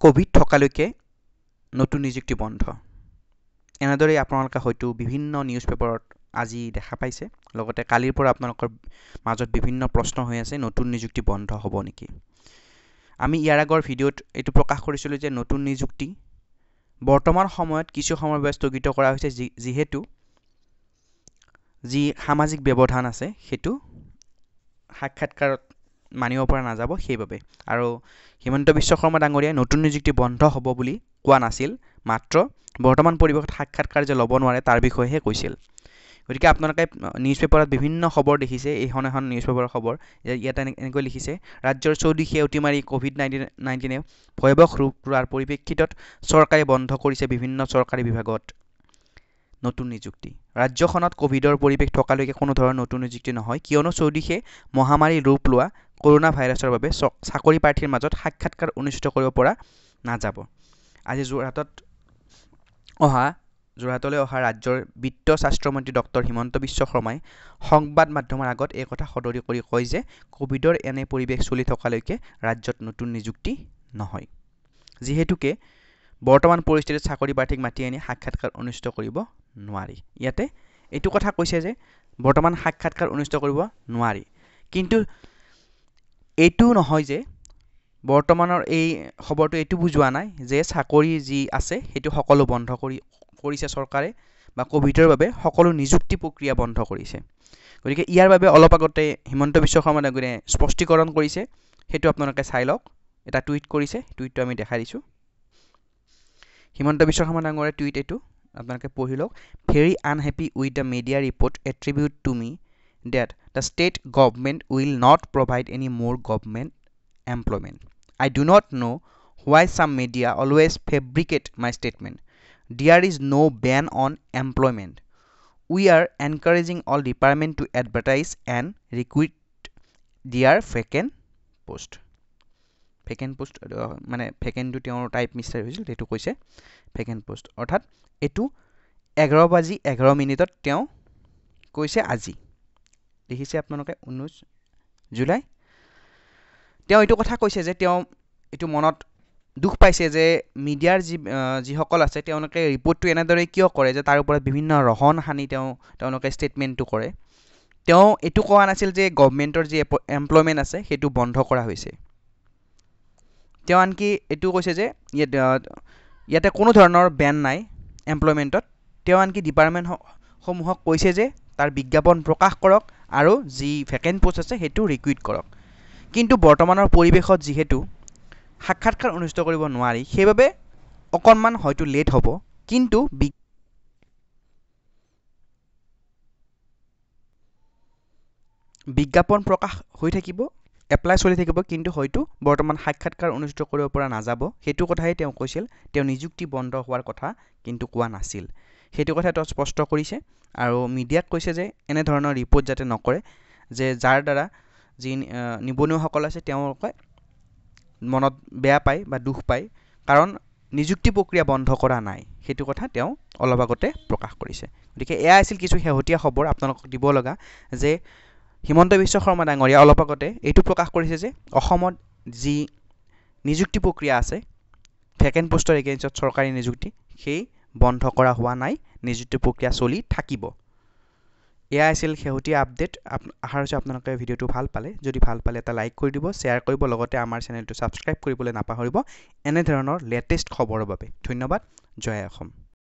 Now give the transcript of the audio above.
Covid থকালৈকে নতুন নিযুক্তি বন্ধ। এনেদৰেই আপোনালোকে হয়তো বিভিন্ন নিউজ পেপাৰত আজি দেখা পাইছে। লগতে কালিৰ পৰা আপোনালোকৰ মাজত বিভিন্ন প্ৰশ্ন হৈ আছে নতুন নিযুক্তি বন্ধ হ'ব নেকি? আমি ইয়াৰ আগৰ ভিডিঅ'ত এইটো প্ৰকাশ কৰিছিলোঁ যে নতুন নিযুক্তি বৰ্তমান সময়ত কিছু সময়ৰ বাবে স্থগিত কৰা হৈছে যি যিহেতু যি সামাজিক ব্যৱধান আছে সেইটো সাক্ষাৎকাৰত মানিব পৰা নাযাব সেইবাবে। আৰু হিমন্ত বিশ্ব শৰ্মা ডাঙৰীয়াই নতুন নিযুক্তি বন্ধ হ'ব বুলি কোৱা নাছিল মাত্ৰ বৰ্তমান পৰিৱেশত সাক্ষাৎকাৰ যে ল'ব নোৱাৰে তাৰ বিষয়েহে কৈছিল। গতিকে আপোনালোকে নিউজ পেপাৰত বিভিন্ন খবৰ দেখিছে এইখন এখন নিউজ পেপাৰৰ খবৰ। ইয়াত এনেকৈ লিখিছে ৰাজ্যৰ চৌদিশে উটি মাৰি ক'ভিড নাইণ্টিন নাইণ্টিনে ভয়াৱহ ৰূপ লোৱাৰ পৰিপ্ৰেক্ষিতত চৰকাৰে বন্ধ কৰিছে বিভিন্ন চৰকাৰী বিভাগত। নতুন নিযুক্তি। ৰাজ্যখনত ক'ভিডৰ পৰিৱেশ থকালৈকে কোনো ধৰণৰ নতুন নিযুক্তি নহয় কিয়নো চৌদিশে মহামাৰীৰ ৰূপ লোৱা কৰোণা ভাইৰাছৰ বাবে চাকৰি প্ৰাৰ্থীৰ মাজত সাক্ষাৎকাৰ অনুষ্ঠিত কৰিব পৰা নাযাব। আজি যোৰহাটত অহা যোৰহাটলৈ অহা ৰাজ্যৰ বিত্ত স্বাস্থ্যমন্ত্ৰী ডক্টৰ হিমন্ত বিশ্ব শৰ্মাই সংবাদ মাধ্যমৰ আগত এই কথা সদৰি কৰি কয় যে ক'ভিডৰ এনে পৰিৱেশ চলি থকালৈকে ৰাজ্যত নতুন নিযুক্তি নহয়। যিহেতুকে বৰ্তমান পৰিস্থিতিত চাকৰি প্ৰাৰ্থীক মাতি আনি সাক্ষাৎকাৰ অনুষ্ঠিত কৰিব নোৱাৰি। ইয়াতে এইটো কথা কৈছে যে বৰ্তমান সাক্ষাৎকাৰ অনুষ্ঠিত কৰিব নোৱাৰি। কিন্তু এইটো নহয় যে বৰ্তমানৰ এই খবৰটো এইটো বুজোৱা নাই যে চাকৰি যি আছে সেইটো সকলো বন্ধ কৰি কৰিছে চৰকাৰে বা ক'ভিডৰ বাবে সকলো নিযুক্তি প্ৰক্ৰিয়া বন্ধ কৰিছে। গতিকে ইয়াৰ বাবে অলপ আগতে হিমন্ত বিশ্ব শৰ্মা ডাঙৰীয়াই স্পষ্টীকৰণ কৰিছে। সেইটো আপোনালোকে চাই লওক। এটা টুইট কৰিছে। টুইটটো আমি দেখাই দিছোঁ। হিমন্ত বিশ্ব শৰ্মা ডাঙৰীয়াৰ টুইট এইটো। আপোনালোকে পঢ়ি লওক। Very unhappy with the media report attribute to me that the state government will not provide any more government employment I do not know' why some media always fabricate my statement there is no' ban on employment we are encouraging all department to advertise and recruit their vacant post vacant post মানে ভেকেণ্টটো তেওঁৰ type mister হৈছিল সেইটো কৈছে vacant post অৰ্থাৎ এইটো এঘাৰ বাজি এঘাৰ মিনিটত তেওঁ কৈছে আজি। দেখিছে আপোনালোকে ঊনৈছ জুলাই? তেওঁ এইটো কথা কৈছে যে তেওঁ এইটো মনত দুখ পাইছে যে মিডিয়াৰ যি যিসকল আছে তেওঁলোকে ৰিপৰ্টটো এনেদৰে কিয় কৰে যে তাৰ ওপৰত বিভিন্ন ৰহন সানি তেওঁ তেওঁলোকে ষ্টেটমেণ্টটো কৰে। তেওঁ এইটো কোৱা নাছিল যে গভমেণ্টৰ যি এমপ্লয়মেণ্ট আছে সেইটো বন্ধ কৰা হৈছে। তেওঁ আনকি এইটো কৈছে যে ইয়াতে কোনো ধৰণৰ বেন নাই এমপ্লয়মেণ্টত তেওঁ আনকি ডিপাৰ্টমেণ্টসমূহক কৈছে যে তাৰ বিজ্ঞাপন প্ৰকাশ কৰক আৰু যি ভেকেণ্ট পোষ্ট আছে সেইটো ৰিকুইট কৰক। কিন্তু বৰ্তমানৰ পৰিৱেশত যিহেতু সাক্ষাৎকাৰ অনুষ্ঠিত কৰিব নোৱাৰি সেইবাবে অকণমান হয়তো লেট হ'ব। কিন্তু বিজ্ঞাপন প্ৰকাশ হৈ থাকিব। এপ্লাই চলি থাকিব কিন্তু হয়তো বৰ্তমান সাক্ষাৎকাৰ অনুষ্ঠিত কৰিব পৰা নাযাব। সেইটো কথাই তেওঁ কৈছিল। তেওঁ নিযুক্তি বন্ধ হোৱাৰ কথা কিন্তু কোৱা নাছিল। সেইটো কথা তেওঁ স্পষ্ট কৰিছে আৰু মিডিয়াক কৈছে যে এনেধৰণৰ ৰিপৰ্ট যাতে নকৰে যে যাৰ দ্বাৰা যি নিবনুৱাসকল আছে তেওঁলোকে মনত বেয়া পায় বা দুখ পায় কাৰণ নিযুক্তি প্ৰক্ৰিয়া বন্ধ কৰা নাই। সেইটো কথা তেওঁ অলপ আগতে প্ৰকাশ কৰিছে। গতিকে এয়া আছিল কিছু শেহতীয়া খবৰ আপোনালোকক দিব লগা যে হিমন্ত বিশ্ব শৰ্মা ডাঙৰীয়া অলপ আগতে এইটো প্ৰকাশ কৰিছে যে অসমত যি নিযুক্তি প্ৰক্ৰিয়া আছে ভেকেণ্ট পোষ্টৰ এগেইনষ্টত চৰকাৰী নিযুক্তি সেই বন্ধ কৰা হোৱা নাই নিযুক্তি প্ৰক্ৰিয়া চলি থাকিব। এয়া আছিল শেহতীয়া আপডেট। আশা কৰিছোঁ আপোনালোকে ভিডিঅ'টো ভাল পালে। যদি ভাল পালে এটা লাইক কৰি দিব শ্বেয়াৰ কৰিব লগতে আমাৰ চেনেলটো ছাবস্ক্ৰাইব কৰিবলৈ নাপাহৰিব। এনেধৰণৰ লেটেষ্ট খবৰৰ বাবে ধন্যবাদ। জয় অসম।